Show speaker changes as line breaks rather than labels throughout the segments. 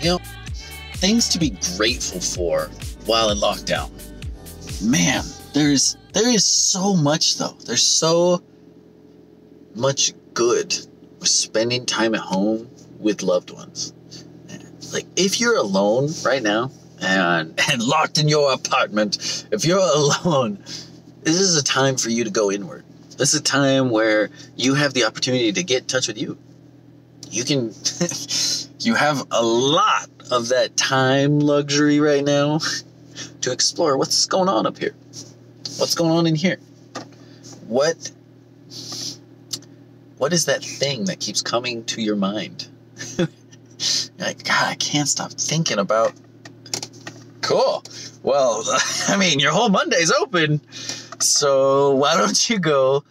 You know, things to be grateful for while in lockdown. Man, there's there is so much though. There's so much good spending time at home with loved ones. Like if you're alone right now and and locked in your apartment, if you're alone, this is a time for you to go inward. This is a time where you have the opportunity to get in touch with you. You can you have a lot of that time luxury right now to explore what's going on up here. What's going on in here? What what is that thing that keeps coming to your mind? like, God, I can't stop thinking about. Cool. Well, I mean, your whole Monday's open. So why don't you go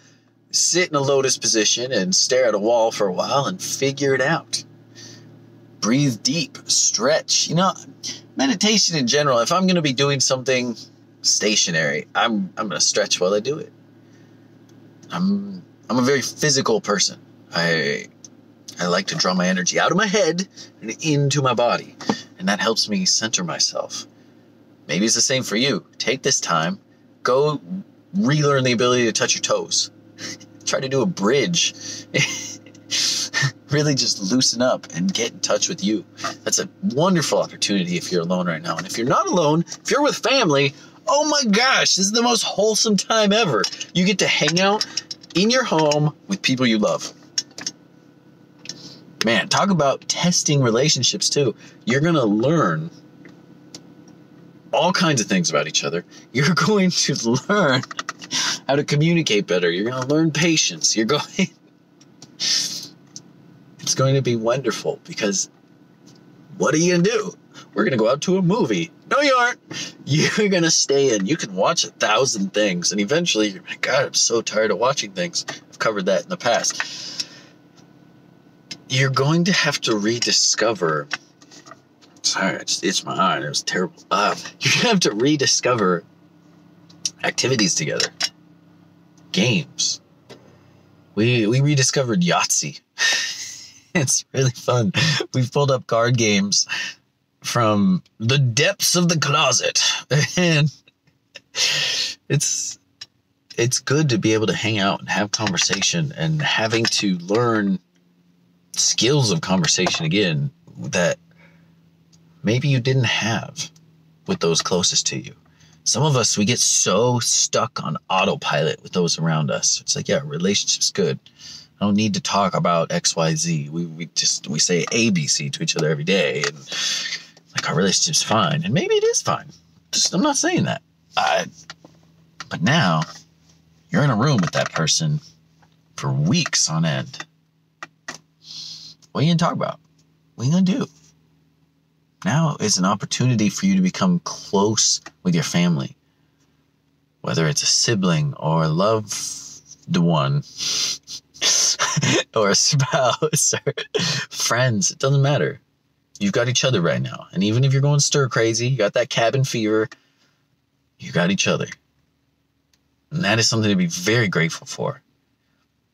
sit in a lotus position and stare at a wall for a while and figure it out? Breathe deep, stretch. You know, meditation in general, if I'm going to be doing something stationary, I'm I'm going to stretch while I do it. I'm I'm a very physical person. I I like to draw my energy out of my head and into my body, and that helps me center myself. Maybe it's the same for you. Take this time, go relearn the ability to touch your toes. Try to do a bridge. really just loosen up and get in touch with you. That's a wonderful opportunity if you're alone right now. And if you're not alone, if you're with family, oh my gosh, this is the most wholesome time ever. You get to hang out in your home with people you love. Man, talk about testing relationships too. You're going to learn all kinds of things about each other. You're going to learn how to communicate better. You're going to learn patience. You're going It's going to be wonderful because what are you going to do? We're going to go out to a movie. No, you aren't. You're going to stay in. You can watch a thousand things, and eventually you're like, God, I'm so tired of watching things. I've covered that in the past. You're going to have to rediscover. Sorry, I just itched my eye. It was terrible. Uh, you're going to have to rediscover activities together, games. We, we rediscovered Yahtzee. it's really fun. We've pulled up card games from the depths of the closet and it's it's good to be able to hang out and have conversation and having to learn skills of conversation again that maybe you didn't have with those closest to you. Some of us, we get so stuck on autopilot with those around us. It's like, yeah, relationship's good. I don't need to talk about XYZ. We, we just, we say ABC to each other every day. And like our relationship's fine. And maybe it is fine. Just, I'm not saying that. I, but now you're in a room with that person for weeks on end. What are you to talk about? What are you to do? Now is an opportunity for you to become close with your family, whether it's a sibling or a loved one or a spouse or friends. It doesn't matter. You've got each other right now. And even if you're going stir crazy, you got that cabin fever, you got each other. And that is something to be very grateful for,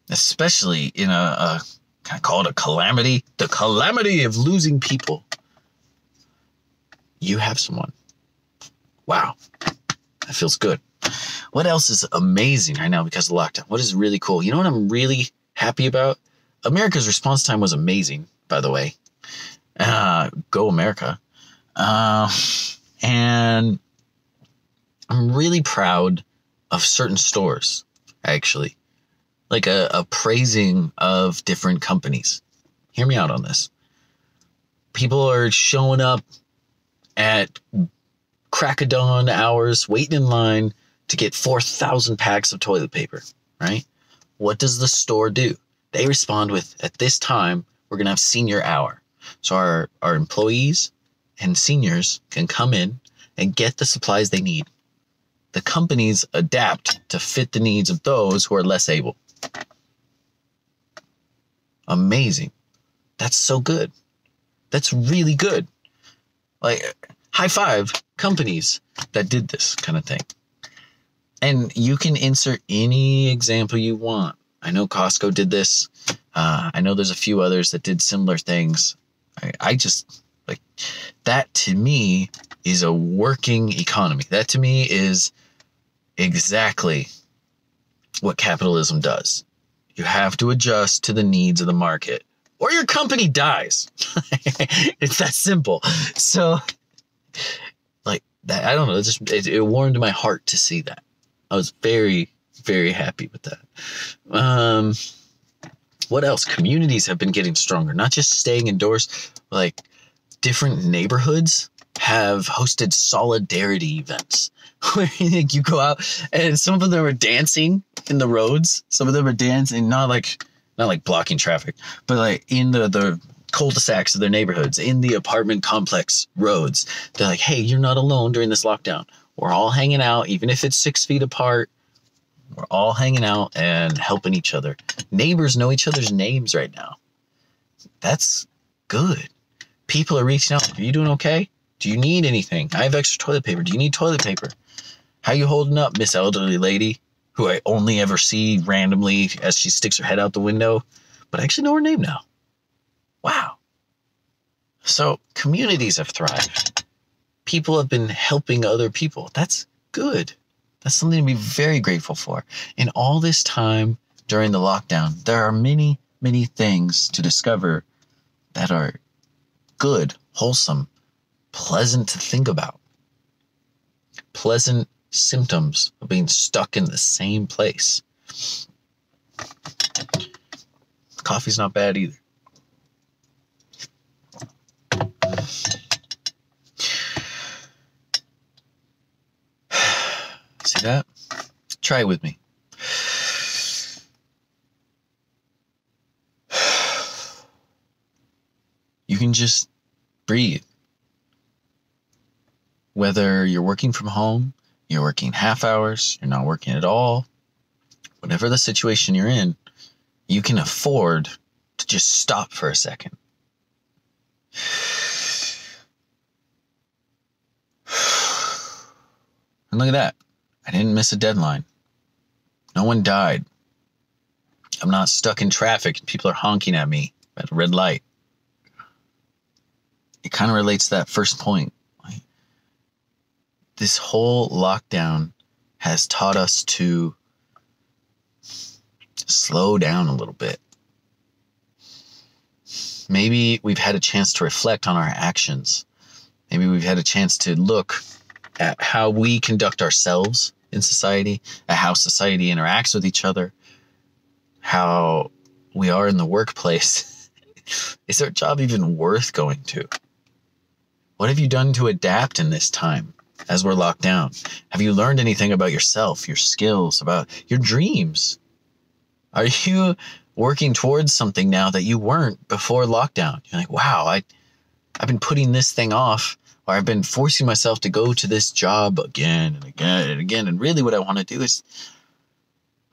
especially in a, a can call it a calamity? The calamity of losing people. You have someone. Wow. That feels good. What else is amazing right now because of lockdown? What is really cool? You know what I'm really happy about? America's response time was amazing, by the way. Uh, go America. Uh, and I'm really proud of certain stores, actually. Like a, a praising of different companies. Hear me out on this. People are showing up at crack of dawn hours, waiting in line to get 4,000 packs of toilet paper, right? What does the store do? They respond with, at this time, we're going to have senior hour. So our, our employees and seniors can come in and get the supplies they need. The companies adapt to fit the needs of those who are less able. Amazing. That's so good. That's really good. Like, high five companies that did this kind of thing. And you can insert any example you want. I know Costco did this. Uh, I know there's a few others that did similar things. I, I just Like that to me is a working economy. That to me is exactly what capitalism does. You have to adjust to the needs of the market or your company dies. it's that simple. So, like that, I don't know. It just it, it, warmed my heart to see that. I was very, very happy with that. Um, what else? Communities have been getting stronger, not just staying indoors. Like different neighborhoods have hosted solidarity events where you go out and some of them are dancing in the roads. Some of them are dancing, not like not like blocking traffic, but like in the the cul-de-sacs of their neighborhoods, in the apartment complex roads. They're like, hey, you're not alone during this lockdown. We're all hanging out, even if it's six feet apart. We're all hanging out and helping each other. Neighbors know each other's names right now. That's good. People are reaching out. Are you doing okay? Do you need anything? I have extra toilet paper. Do you need toilet paper? How you holding up, Miss Elderly Lady? Who I only ever see randomly as she sticks her head out the window, but I actually know her name now. Wow. So communities have thrived. People have been helping other people. That's good. That's something to be very grateful for. In all this time during the lockdown, there are many, many things to discover that are good, wholesome, pleasant to think about, pleasant symptoms of being stuck in the same place. Coffee's not bad either. See that? Try it with me. You can just breathe. Whether you're working from home, you're working half hours, you're not working at all, whatever the situation you're in, you can afford to just stop for a second. And look at that. I didn't miss a deadline. No one died. I'm not stuck in traffic people are honking at me at a red light. It kind of relates to that first point this whole lockdown has taught us to slow down a little bit. Maybe we've had a chance to reflect on our actions. Maybe we've had a chance to look at how we conduct ourselves in society, at how society interacts with each other, how we are in the workplace. Is our job even worth going to? What have you done to adapt in this time? As we're locked down? Have you learned anything about yourself, your skills, about your dreams? Are you working towards something now that you weren't before lockdown? You're like, wow, I, I've been putting this thing off, or I've been forcing myself to go to this job again and again and again. And really, what I want to do is,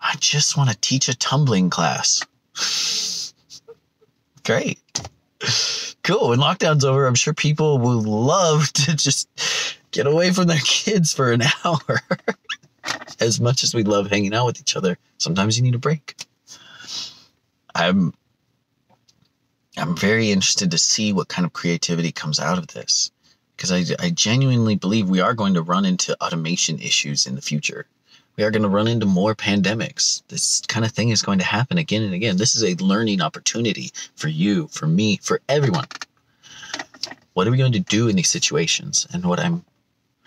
I just want to teach a tumbling class. Great. Cool. When lockdown's over, I'm sure people will love to just get away from their kids for an hour. as much as we love hanging out with each other, sometimes you need a break. I'm I'm very interested to see what kind of creativity comes out of this because I, I genuinely believe we are going to run into automation issues in the future. We are going to run into more pandemics. This kind of thing is going to happen again and again. This is a learning opportunity for you, for me, for everyone. What are we going to do in these situations? And what I'm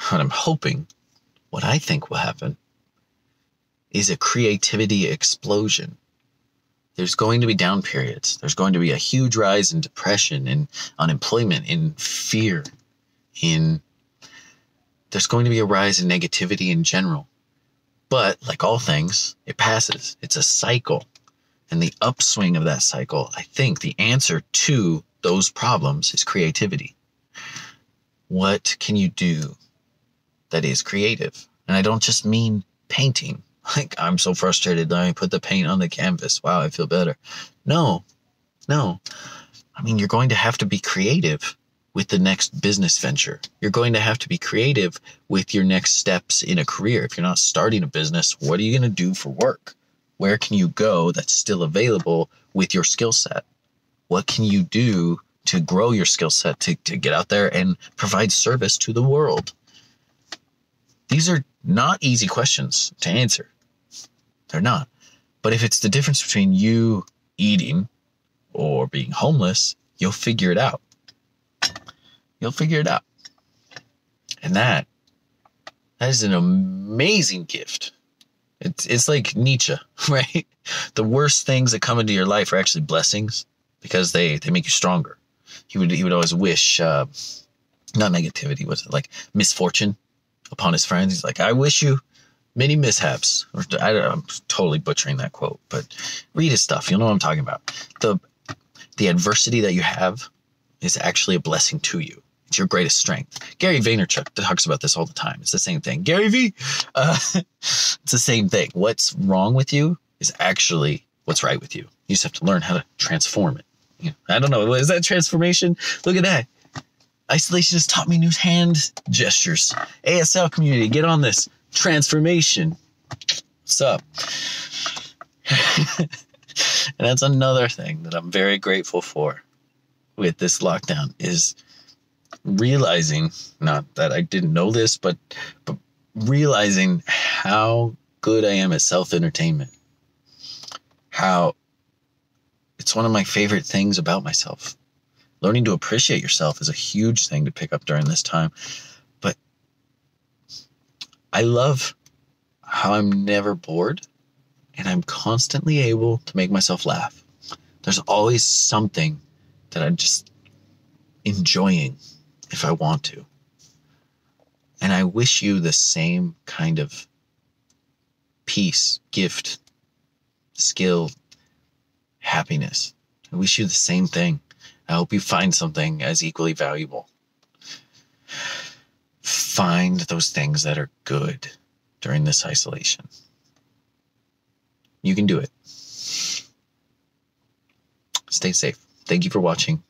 what I'm hoping, what I think will happen, is a creativity explosion. There's going to be down periods. There's going to be a huge rise in depression, in unemployment, in fear, in there's going to be a rise in negativity in general. But like all things, it passes. It's a cycle. And the upswing of that cycle, I think the answer to those problems is creativity. What can you do that is creative. And I don't just mean painting. Like, I'm so frustrated that I put the paint on the canvas. Wow, I feel better. No, no. I mean, you're going to have to be creative with the next business venture. You're going to have to be creative with your next steps in a career. If you're not starting a business, what are you going to do for work? Where can you go that's still available with your skill set? What can you do to grow your skill set, to, to get out there and provide service to the world? These are not easy questions to answer. They're not. But if it's the difference between you eating or being homeless, you'll figure it out. You'll figure it out. And that that is an amazing gift. It's it's like Nietzsche, right? The worst things that come into your life are actually blessings because they they make you stronger. He would he would always wish uh, not negativity was it like misfortune upon his friends. He's like, I wish you many mishaps. I, I'm totally butchering that quote, but read his stuff. You'll know what I'm talking about. The the adversity that you have is actually a blessing to you. It's your greatest strength. Gary Vaynerchuk talks about this all the time. It's the same thing. Gary V, uh, it's the same thing. What's wrong with you is actually what's right with you. You just have to learn how to transform it. I don't know. Is that transformation? Look at that. Isolation has taught me new hand gestures. ASL community, get on this. Transformation. What's up? and that's another thing that I'm very grateful for with this lockdown is realizing not that I didn't know this, but but realizing how good I am at self entertainment. How it's one of my favorite things about myself. Learning to appreciate yourself is a huge thing to pick up during this time. But I love how I'm never bored and I'm constantly able to make myself laugh. There's always something that I'm just enjoying if I want to. And I wish you the same kind of peace, gift, skill, happiness. I wish you the same thing. I hope you find something as equally valuable. Find those things that are good during this isolation. You can do it. Stay safe. Thank you for watching.